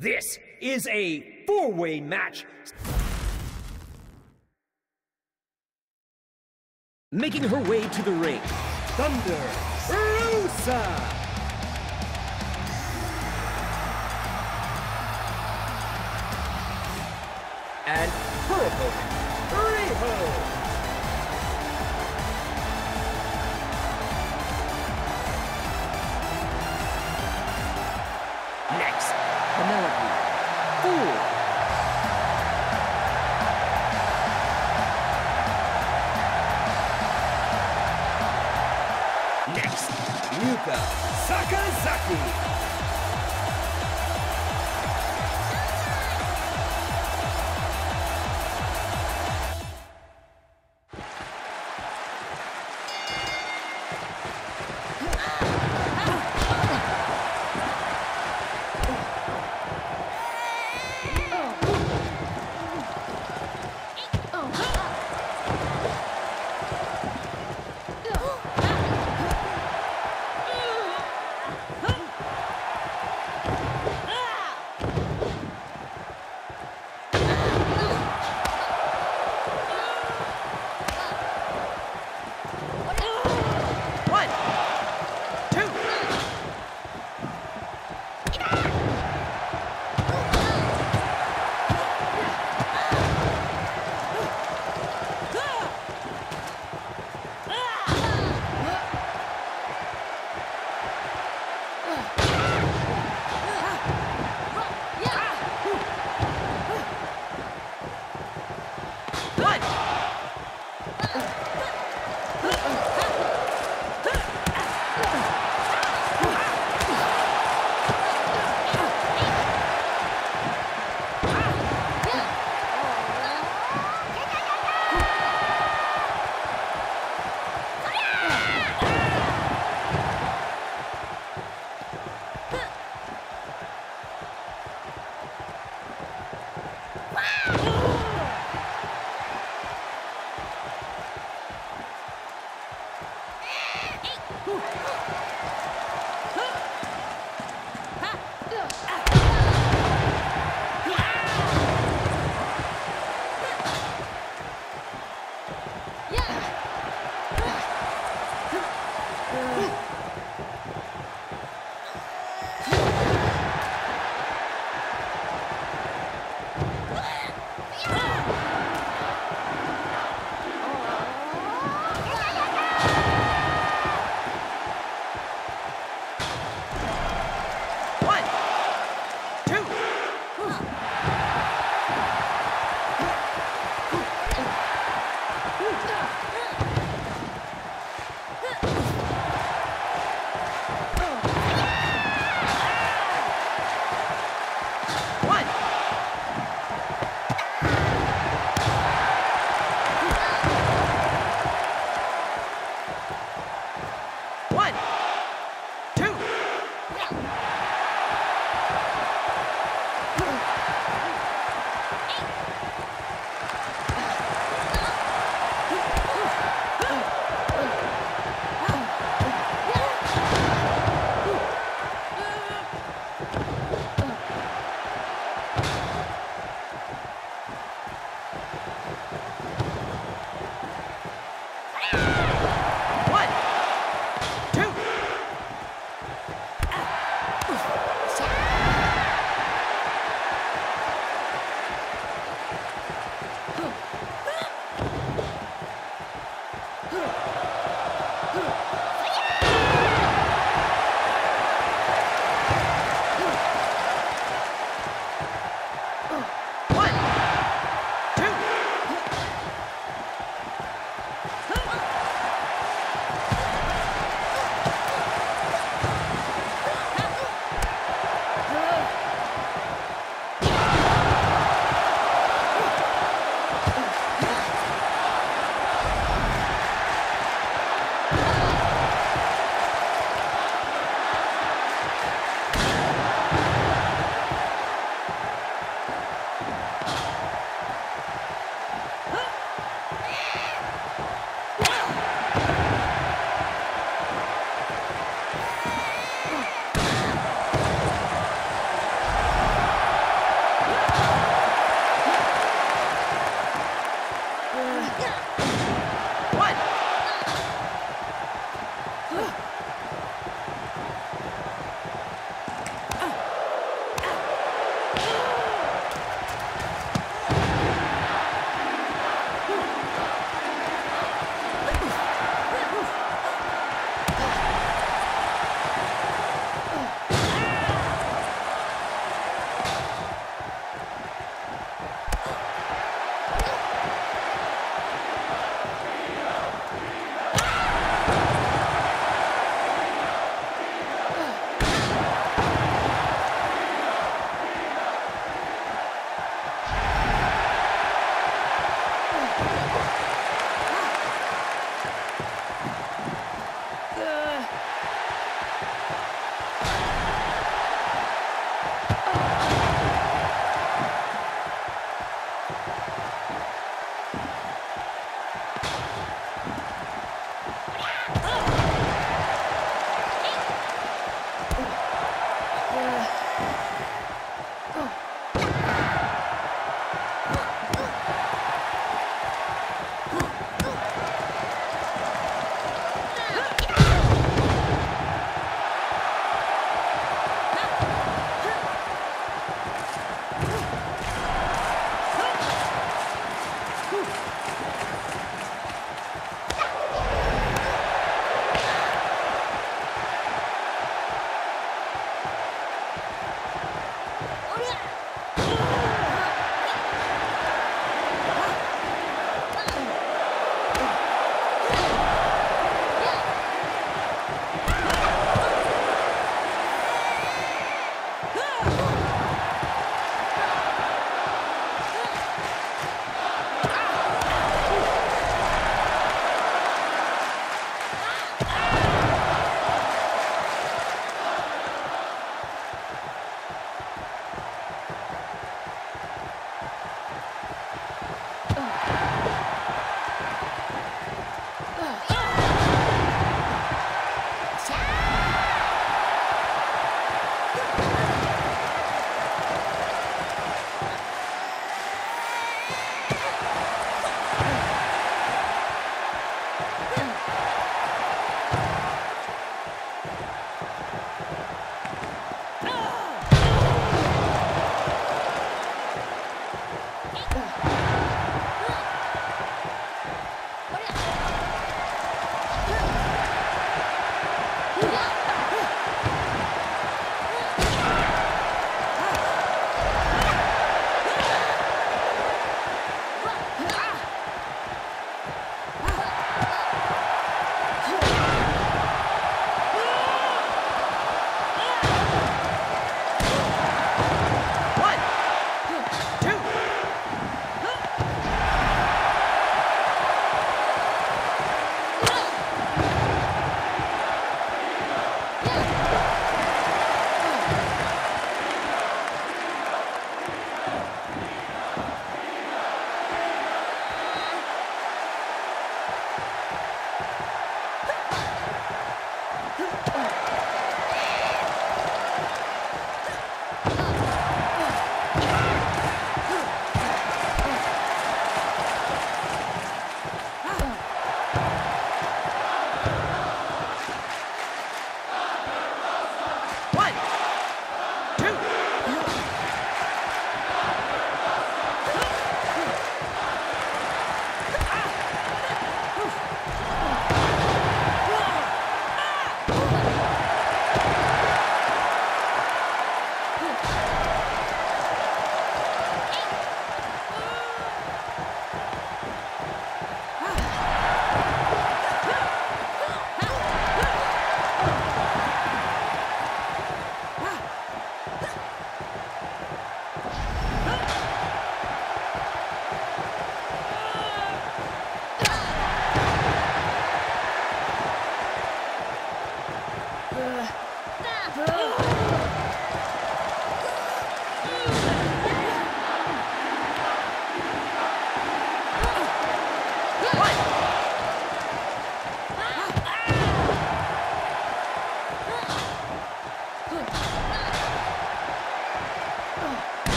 This is a four-way match. Making her way to the ring, Thunder Rosa! And her opponent, Riho! Yuka Sakazaki. One,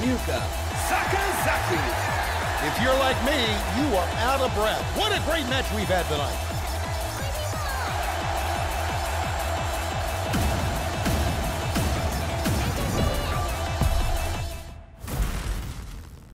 Yuka Sakazaki. If you're like me, you are out of breath. What a great match we've had tonight.